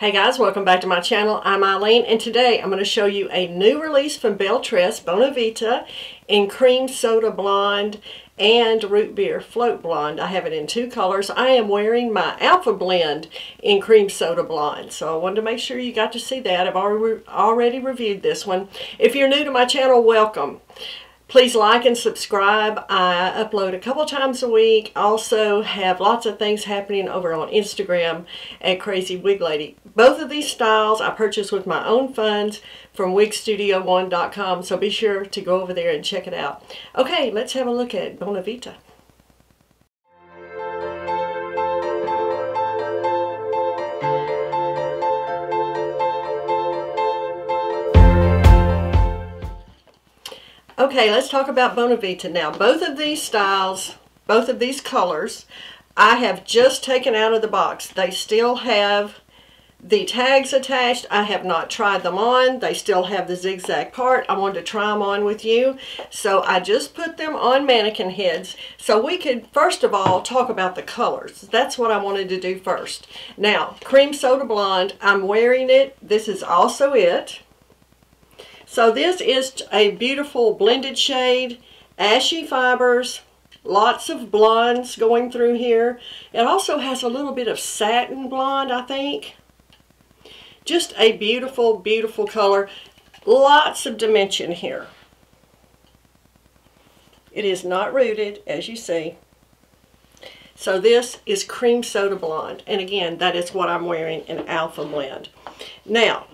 Hey guys, welcome back to my channel. I'm Eileen and today I'm going to show you a new release from Belle Tress Bona Vita in Cream Soda Blonde and Root Beer Float Blonde. I have it in two colors. I am wearing my Alpha Blend in Cream Soda Blonde. So I wanted to make sure you got to see that. I've already, already reviewed this one. If you're new to my channel, welcome. Please like and subscribe. I upload a couple times a week. Also have lots of things happening over on Instagram at Crazy Wig Lady. Both of these styles I purchased with my own funds from wigstudio1.com, so be sure to go over there and check it out. Okay, let's have a look at Bona Vita. Okay, let's talk about Bona Vita now. Both of these styles, both of these colors, I have just taken out of the box. They still have the tags attached. I have not tried them on. They still have the zigzag part. I wanted to try them on with you. So I just put them on mannequin heads. So we could, first of all, talk about the colors. That's what I wanted to do first. Now, Cream Soda Blonde, I'm wearing it. This is also it. So this is a beautiful blended shade, ashy fibers, lots of blondes going through here. It also has a little bit of satin blonde, I think. Just a beautiful, beautiful color. Lots of dimension here. It is not rooted, as you see. So this is Cream Soda Blonde. And again, that is what I'm wearing in Alpha Blend. Now,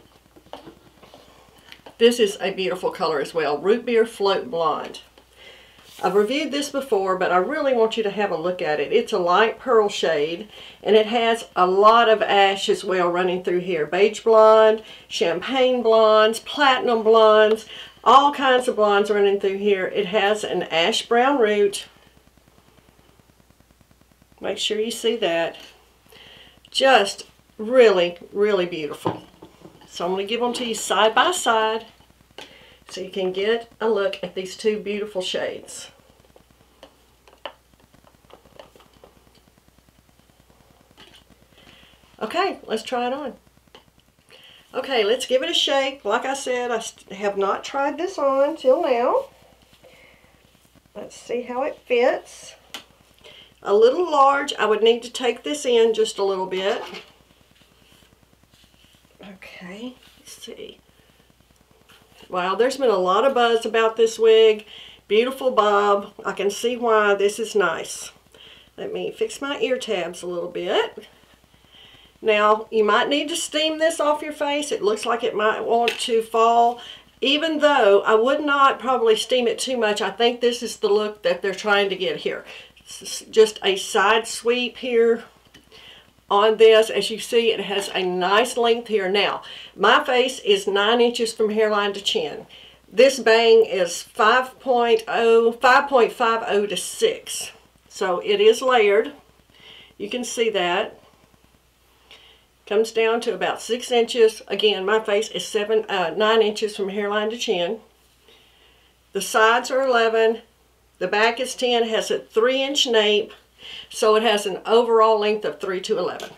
this is a beautiful color as well. Root Beer Float Blonde. I've reviewed this before, but I really want you to have a look at it. It's a light pearl shade, and it has a lot of ash as well running through here. Beige blonde, champagne blondes, platinum blondes, all kinds of blondes running through here. It has an ash brown root. Make sure you see that. Just really, really beautiful. So I'm going to give them to you side by side so you can get a look at these two beautiful shades. Okay, let's try it on. Okay, let's give it a shake. Like I said, I have not tried this on till now. Let's see how it fits. A little large. I would need to take this in just a little bit. Okay, let's see. Wow, there's been a lot of buzz about this wig. Beautiful bob. I can see why this is nice. Let me fix my ear tabs a little bit. Now, you might need to steam this off your face. It looks like it might want to fall. Even though I would not probably steam it too much, I think this is the look that they're trying to get here. Just a side sweep here on this. As you see, it has a nice length here. Now, my face is 9 inches from hairline to chin. This bang is 5.0, 5.50 to 6. So it is layered. You can see that. Comes down to about 6 inches. Again, my face is seven, uh, 9 inches from hairline to chin. The sides are 11. The back is 10, has a 3 inch nape. So it has an overall length of 3 to 11.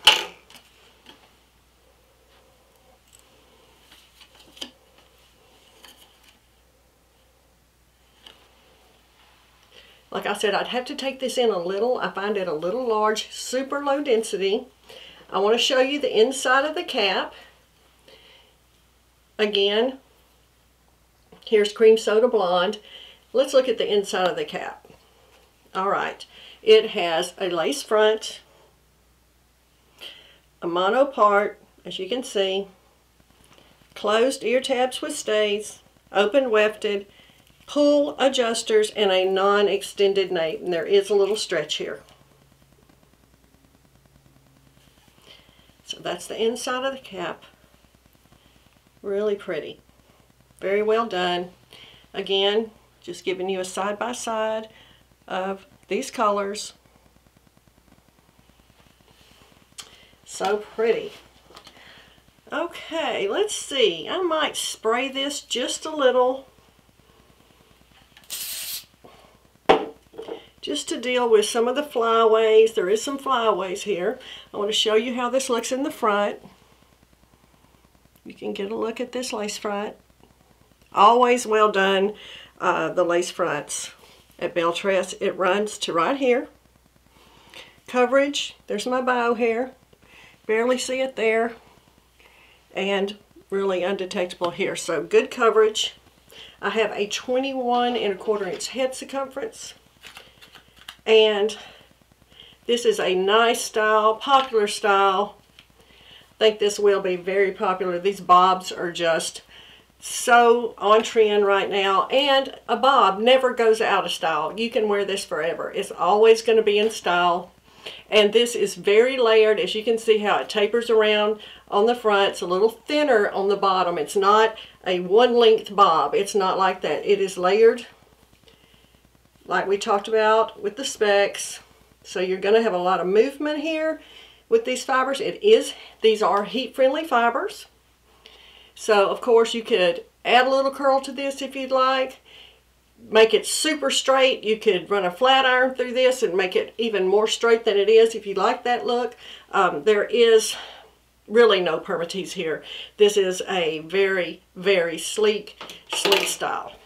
Like I said, I'd have to take this in a little. I find it a little large, super low density. I want to show you the inside of the cap. Again, here's Cream Soda Blonde. Let's look at the inside of the cap. All right. It has a lace front, a mono part, as you can see, closed ear tabs with stays, open wefted, pull adjusters, and a non-extended nape. And there is a little stretch here. So that's the inside of the cap. Really pretty. Very well done. Again, just giving you a side-by-side -side of these colors. So pretty. Okay, let's see. I might spray this just a little. Just to deal with some of the flyaways. There is some flyaways here. I want to show you how this looks in the front. You can get a look at this lace front. Always well done, uh, the lace fronts at Belle Tress. It runs to right here. Coverage, there's my bow here. Barely see it there. And really undetectable here. So good coverage. I have a 21 and a quarter inch head circumference. And this is a nice style, popular style. I think this will be very popular. These bobs are just so on trend right now and a bob never goes out of style. You can wear this forever. It's always going to be in style. And this is very layered. As you can see how it tapers around on the front it's a little thinner on the bottom. It's not a one length bob. It's not like that. It is layered like we talked about with the specs. So you're going to have a lot of movement here with these fibers. It is these are heat friendly fibers so of course you could add a little curl to this if you'd like. Make it super straight. You could run a flat iron through this and make it even more straight than it is if you like that look. Um, there is really no permatease here. This is a very, very sleek, sleek style.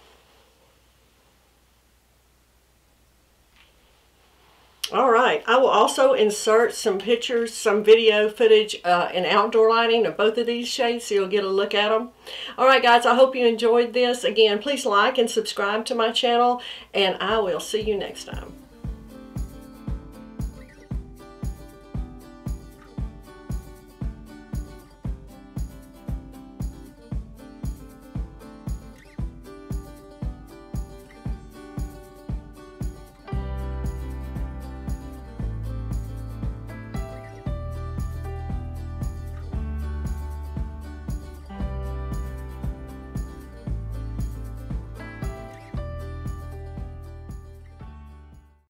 All right, I will also insert some pictures, some video footage uh, and outdoor lighting of both of these shades so you'll get a look at them. All right, guys, I hope you enjoyed this. Again, please like and subscribe to my channel, and I will see you next time.